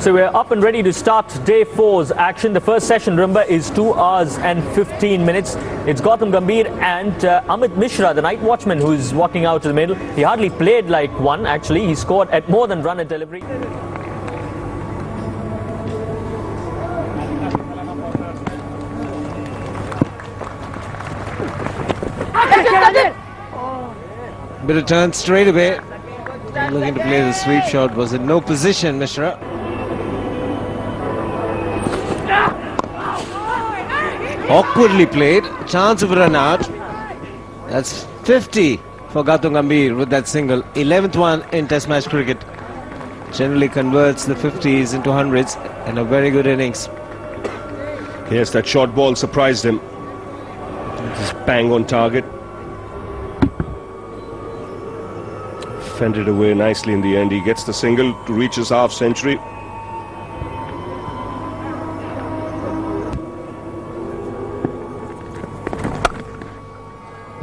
So we're up and ready to start day four's action. The first session, remember, is 2 hours and 15 minutes. It's Gautam Gambhir and uh, Amit Mishra, the night watchman, who's walking out to the middle. He hardly played like one, actually. He scored at more than run and delivery. Bit of turn straight away. Looking to play the sweep shot. Was in no position, Mishra. Awkwardly played. Chance of run out. That's 50 for Gautam Gambhir with that single. 11th one in Test match cricket. Generally converts the 50s into hundreds and a very good innings. Yes, that short ball surprised him. Just bang on target. Fended away nicely in the end. He gets the single to reach his half century.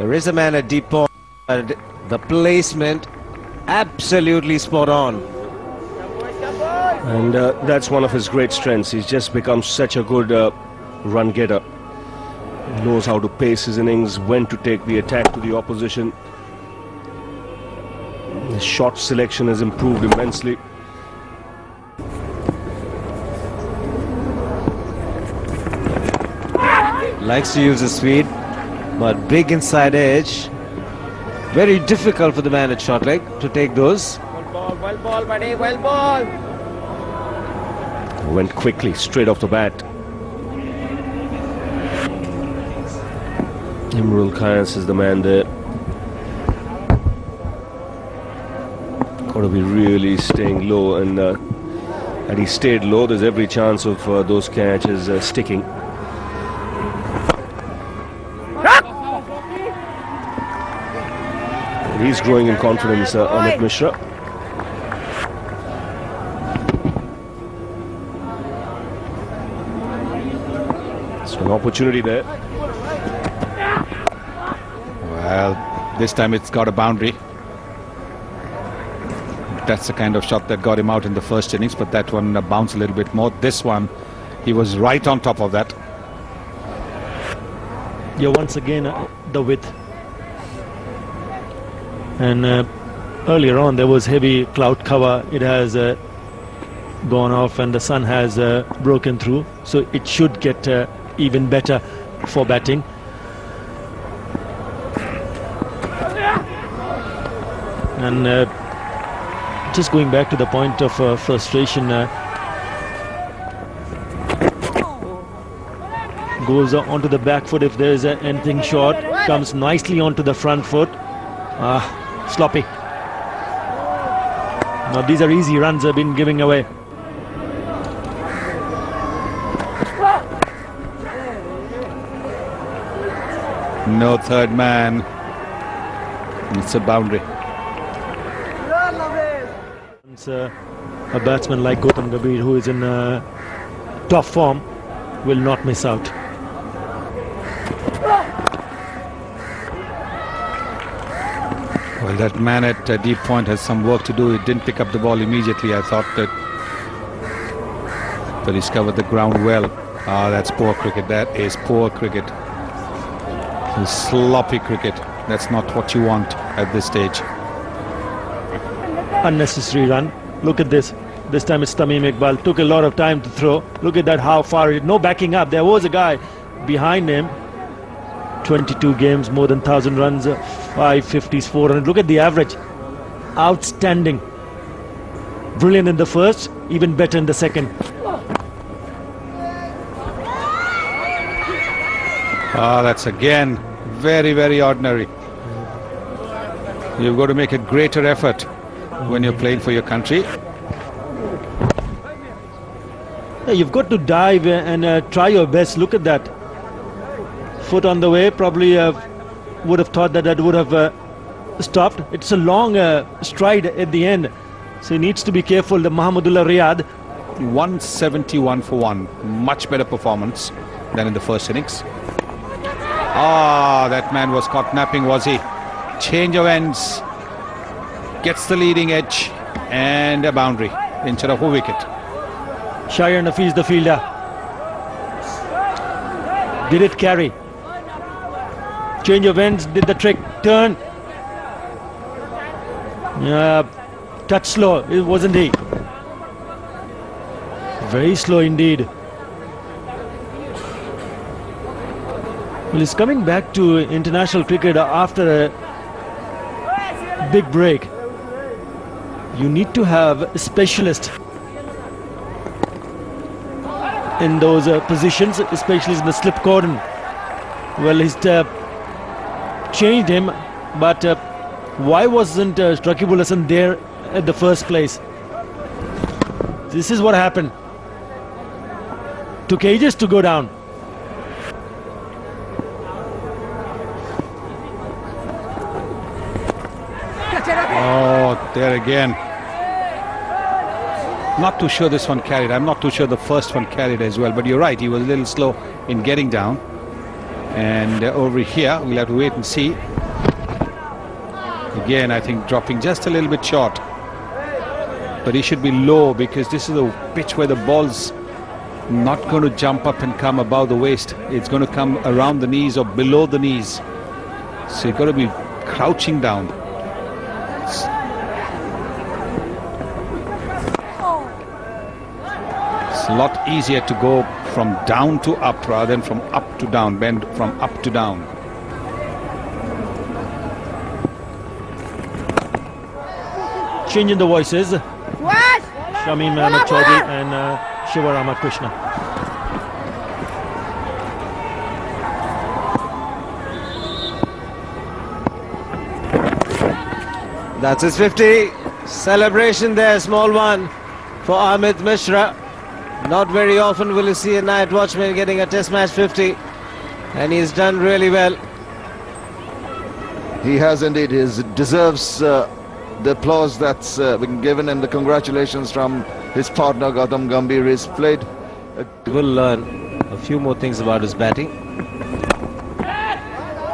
There is a man at deep point. but The placement absolutely spot on. And uh, that's one of his great strengths. He's just become such a good uh, run getter. Knows how to pace his innings, when to take the attack to the opposition. His shot selection has improved immensely. Likes to use the speed, but big inside edge. Very difficult for the man at short leg to take those. Well ball, well ball, buddy, well ball. Went quickly, straight off the bat. Imrul Kayes is the man there. Got to be really staying low, and uh, had he stayed low, there's every chance of uh, those catches uh, sticking. He's growing in confidence, uh, Amit Mishra. So an opportunity there. Well, this time it's got a boundary. That's the kind of shot that got him out in the first innings, but that one uh, bounced a little bit more. This one, he was right on top of that. Yeah, once again, uh, the width. And uh, earlier on, there was heavy cloud cover. It has uh, gone off and the sun has uh, broken through. So it should get uh, even better for batting. And uh, just going back to the point of uh, frustration, goes onto the back foot if there is anything short, comes nicely onto the front foot. Ah, sloppy. Now these are easy runs have been giving away. No third man. It's a boundary. It's, uh, a batsman like Gautam Gambhir who is in uh, top form will not miss out. Well, that man at uh, deep point has some work to do. He didn't pick up the ball immediately. I thought that, but he's covered the ground well. Ah, that's poor cricket. That is poor cricket. Sloppy cricket. That's not what you want at this stage. Unnecessary run. Look at this. This time it's Tamim Iqbal. Took a lot of time to throw. Look at that, how far. No backing up. There was a guy behind him. 22 games, more than 1,000 runs, uh, 550s, 400. Look at the average. Outstanding. Brilliant in the first, even better in the second. Ah, that's again very, very ordinary. You've got to make a greater effort when you're playing for your country. Yeah, you've got to dive uh, and uh, try your best. Look at that. Foot on the way, probably uh, would have thought that that would have uh, stopped. It's a long uh, stride at the end. So he needs to be careful. The Mahmudullah Riyad 171 for one. Much better performance than in the first innings. Ah, that man was caught napping, was he? Change of ends. Gets the leading edge and a boundary instead of a wicket. Shahriar Nafees, the fielder. Did it carry? Change of ends, did the trick. Turn. Yeah, touch slow, it wasn't he? Very slow indeed. Well, he's coming back to international cricket after a big break. You need to have a specialist in those uh, positions, especially in the slip cordon. Well, he's uh, changed him, but uh, why wasn't uh, Shakib Al Hasan there at the first place? This is what happened. Took ages to go down. Oh, there again. Not too sure this one carried. I'm not too sure the first one carried as well. But you're right, he was a little slow in getting down. And uh, over here, we'll have to wait and see. Again, I think dropping just a little bit short. But he should be low because this is a pitch where the ball's not going to jump up and come above the waist. It's going to come around the knees or below the knees. So you've got to be crouching down. It's a lot easier to go from down to up rather than from up to down, bend from up to down. Changing the voices. Shamim Ahmed Chaudhary and uh, Sivaramakrishnan. That's his 50. Celebration there, small one for Amit Mishra. Not very often will you see a night watchman getting a test match 50. And he's done really well. He has indeed. He deserves uh, the applause that's uh, been given and the congratulations from his partner Gautam Gambhir. He's played. We'll learn a few more things about his batting.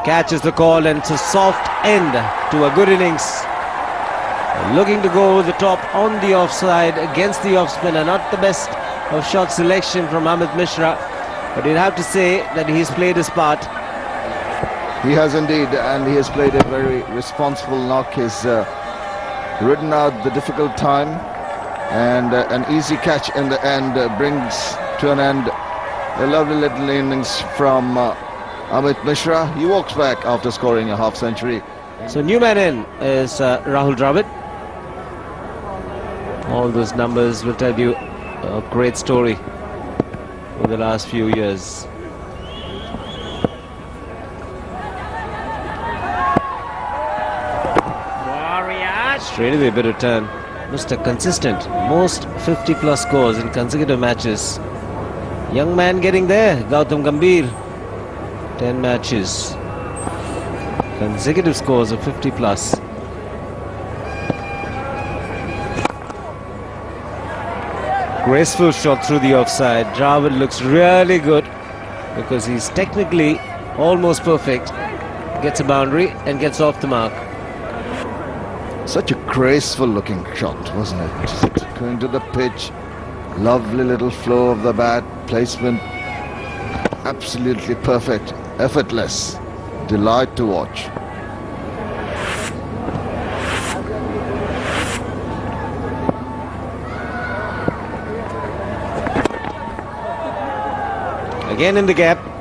Catches the call and it's a soft end to a good innings. Looking to go over the top on the offside against the off spinner. Not the best of shot selection from Amit Mishra. But you'd have to say that he's played his part. He has indeed, and he has played a very responsible knock. He's uh, ridden out the difficult time, and uh, an easy catch in the end uh, brings to an end a lovely little innings from uh, Amit Mishra. He walks back after scoring a half century. So new man in is uh, Rahul Dravid. All those numbers will tell you a great story over the last few years. Straight away, bit of turn. Mr. Consistent, most 50 plus scores in consecutive matches. Young man getting there, Gautam Gambhir. 10 matches consecutive scores of 50 plus. Graceful shot through the offside. Dravid looks really good because he's technically almost perfect. Gets a boundary and gets off the mark. Such a graceful looking shot, wasn't it? Going to the pitch, lovely little flow of the bat, placement, absolutely perfect, effortless, delight to watch. Again in the gap.